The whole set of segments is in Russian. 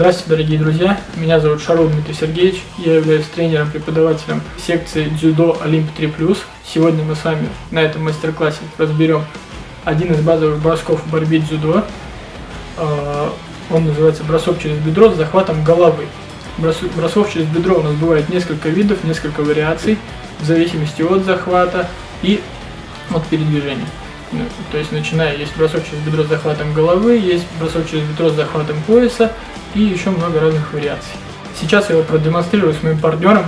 Здравствуйте, дорогие друзья. Меня зовут Шаров Дмитрий Сергеевич. Я являюсь тренером-преподавателем секции дзюдо Олимп 3+. Сегодня мы с вами на этом мастер-классе разберем один из базовых бросков в борьбе дзюдо. А, он называется бросок через бедро с захватом головы. Бросок через бедро у нас бывает несколько видов, несколько вариаций, в зависимости от захвата и от передвижения. Ну, то есть начиная, есть бросок через бедро с захватом головы, есть бросок через бедро с захватом пояса и еще много разных вариаций. Сейчас я его продемонстрирую с моим партнером.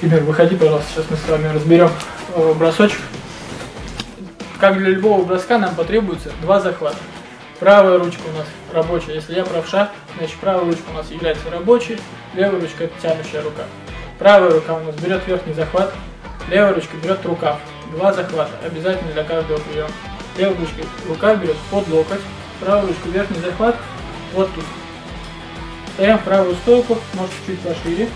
Пример, выходи, пожалуйста, сейчас мы с вами разберем э, бросочек. Как для любого броска нам потребуется два захвата. Правая ручка у нас рабочая, если я правша, значит правая ручка у нас является рабочей, левая ручка это тянущая рука. Правая рука у нас берет верхний захват, левая ручка берет рукав. Два захвата, обязательно для каждого приема левой ручкой рука берет под локоть, правую ручку верхний захват, вот тут. Ставим правую стойку, может чуть пошире.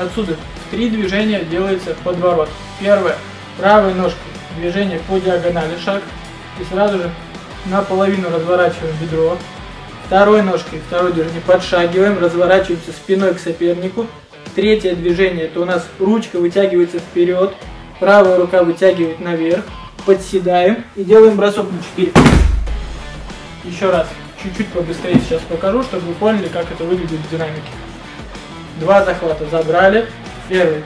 Отсюда три движения делается подворот. Первое, правой ножкой движение по диагонали шаг и сразу же наполовину разворачиваем бедро. Второй ножкой, второй движение подшагиваем, разворачиваемся спиной к сопернику. Третье движение, это у нас ручка вытягивается вперед, правая рука вытягивает наверх подседаем и делаем бросок на 4. Еще раз, чуть-чуть побыстрее сейчас покажу, чтобы вы поняли, как это выглядит в динамике. Два захвата забрали, первый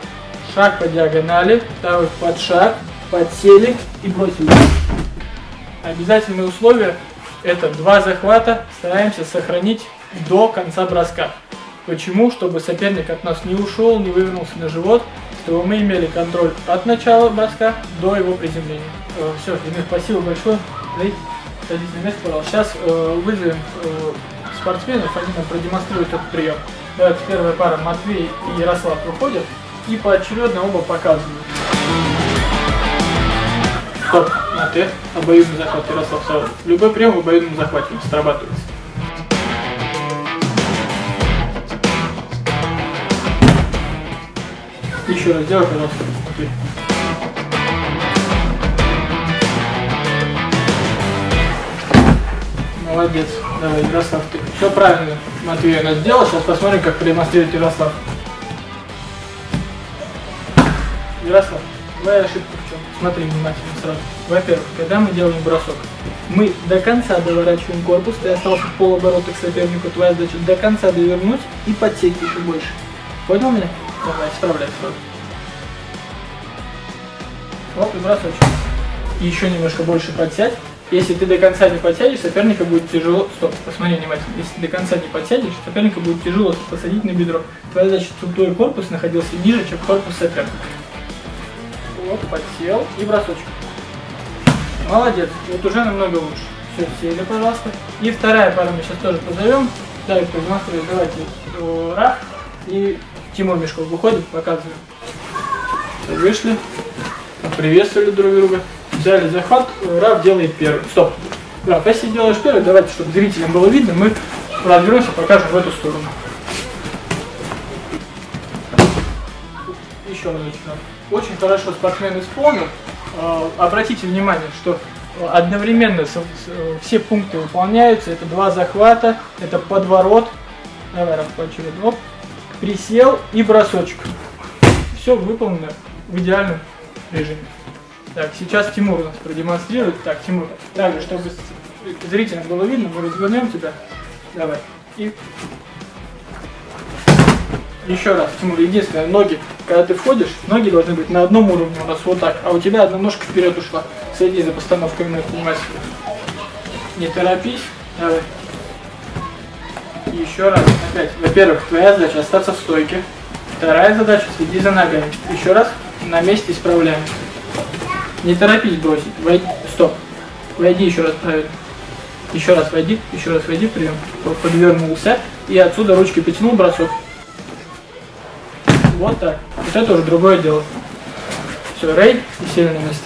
шаг по диагонали, второй под шаг, подсели и бросили. Обязательные условия это два захвата, стараемся сохранить до конца броска. Почему? Чтобы соперник от нас не ушел, не вывернулся на живот, чтобы мы имели контроль от начала броска до его приземления. Э, Все, Демир, спасибо большое. Эй, садись на место, пожалуйста. Сейчас э, вызовем э, спортсменов, они нам продемонстрируют этот прием. Давайте первая пара Матвей и Ярослав выходят и поочередно оба показывают. Стоп, на Т, обоюдный захват Ярослав Савов. Любой прием в обоюдном захвате срабатывается. Еще раз сделай, пожалуйста. Матвей. Молодец. Давай, Ярослав, ты все правильно Матвей нас сделал. Сейчас посмотрим, как продемонстрирует Ярослав. Ярослав, твоя ошибка в чем? Смотри внимательно сразу. Во-первых, когда мы делаем бросок, мы до конца доворачиваем корпус, ты остался в полоборота к сопернику, твоя задача до конца довернуть и подсесть еще больше. Понял меня? Давай, справляй сразу. Оп, и бросочек. Еще немножко больше подсядь. Если ты до конца не подсядешь, соперника будет тяжело... Стоп, посмотри внимательно. Если ты до конца не подсядешь, соперника будет тяжело посадить на бедро. Твоя задача, чтобы твой корпус находился ниже, чем корпус соперника. Вот, подсел и бросочек. Молодец, вот уже намного лучше. Все, сели, пожалуйста. И вторая пара мы сейчас тоже позовем. Давайте продемонстрирую, давайте Раф и Тимур Мешков выходит, показываем. Вышли, приветствовали друг друга взяли захват, Раф делает первый. Стоп. Раф, если делаешь первый, давайте, чтобы зрителям было видно, мы разберемся, покажем в эту сторону. Еще раз. Очень хорошо спортсмен исполнил. А, обратите внимание, что одновременно все пункты выполняются. Это два захвата, это подворот. Давай, Раф, поочередно. Оп. Присел и бросочек. Все выполнено в идеальном режиме. Так, сейчас Тимур нас продемонстрирует. Так, Тимур, также, чтобы зрителям было видно, мы развернем тебя. Давай. И еще раз, Тимур, единственное, ноги, когда ты входишь, ноги должны быть на одном уровне у нас вот так, а у тебя одна ножка вперед ушла. Следи за постановкой ног внимательно. Не торопись. Давай. еще раз, опять. Во-первых, твоя задача остаться в стойке. Вторая задача, следи за ногами. Еще раз, на месте исправляем. Не торопись бросить. Войди. Стоп. Войди еще раз правильно. Еще раз войди, еще раз войди, прием. Подвернулся. И отсюда ручки потянул бросок. Вот так. Вот это уже другое дело. Все, рей и на место.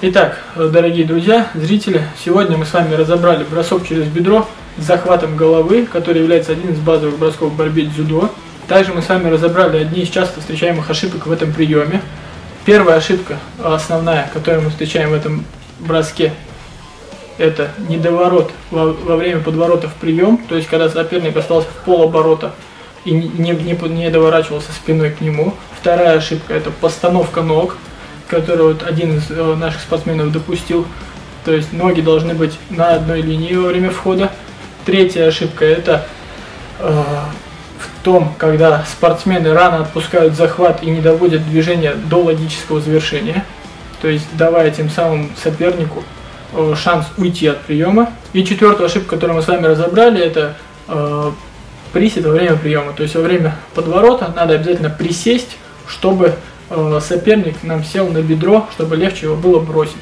Итак, дорогие друзья, зрители, сегодня мы с вами разобрали бросок через бедро с захватом головы, который является одним из базовых бросков в борьбе дзюдо. Также мы с вами разобрали одни из часто встречаемых ошибок в этом приеме. Первая ошибка, основная, которую мы встречаем в этом броске, это недоворот во, во время в прием, то есть когда соперник остался в полоборота и не, не, не, не доворачивался спиной к нему. Вторая ошибка это постановка ног, которую вот один из э, наших спортсменов допустил. То есть ноги должны быть на одной линии во время входа. Третья ошибка это э, в том, когда спортсмены рано отпускают захват и не доводят движение до логического завершения. То есть давая тем самым сопернику э, шанс уйти от приема. И четвертая ошибка, которую мы с вами разобрали, это э, присед во время приема. То есть во время подворота надо обязательно присесть, чтобы э, соперник нам сел на бедро, чтобы легче его было бросить.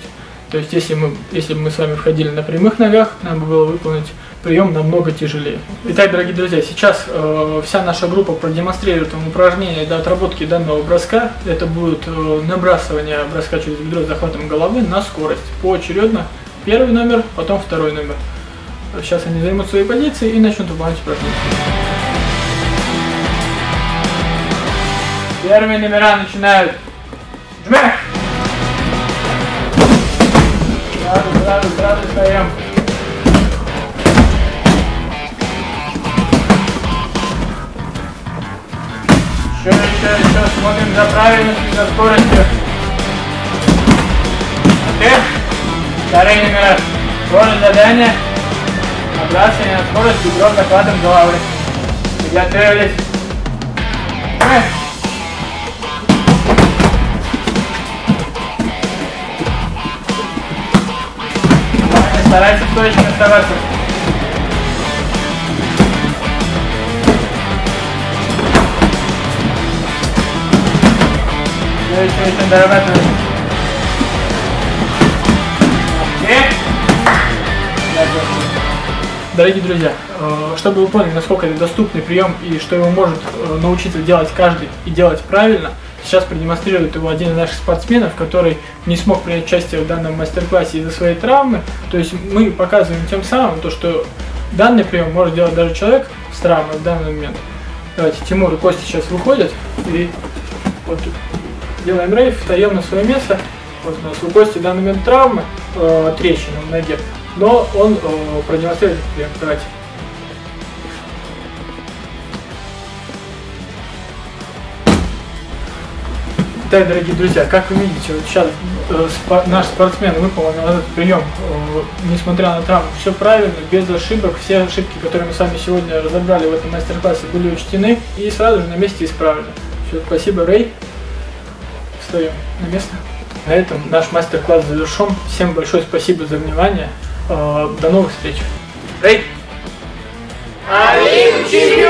То есть если мы, если бы мы с вами входили на прямых ногах, нам бы было выполнить прием намного тяжелее. Итак, дорогие друзья, сейчас э, вся наша группа продемонстрирует вам упражнения для отработки данного броска. Это будет э, набрасывание броска через бедро с захватом головы на скорость. Поочередно первый номер, потом второй номер. Сейчас они займут свои позиции и начнут выполнять упражнения. Первые номера начинают. Жмэх! Сразу, сразу, сразу встаем. Еще, еще смотрим за правильностью, за скоростью. Отдых. Вторые номера. Скорость задания. Отбрасывание на скорость, бедро захватом головы. Приготовились. Эх. Старайтесь точно оставаться. Еще, еще дорабатываем. Дорогие друзья, э, чтобы вы поняли, насколько это доступный прием и что его может э, научиться делать каждый и делать правильно, сейчас продемонстрирует его один из наших спортсменов, который не смог принять участие в данном мастер-классе из-за своей травмы. То есть мы показываем тем самым то, что данный прием может делать даже человек с травмой в данный момент. Давайте, Тимур и Костя сейчас выходят и вот делаем рейв, встаем на свое место. Вот у нас у Кости в данный момент травмы, э, трещина в ноге, но он э, продемонстрирует прием. Давайте. Итак, дорогие друзья, как вы видите, вот сейчас э, спа наш спортсмен выполнил этот прием, э, несмотря на травму, все правильно, без ошибок, все ошибки, которые мы с вами сегодня разобрали в этом мастер-классе, были учтены и сразу же на месте исправлены. Все, спасибо, Рэй. Встаем на место. На этом наш мастер-класс завершен. Всем большое спасибо за внимание. Э, до новых встреч. Рэй! Олимпчик!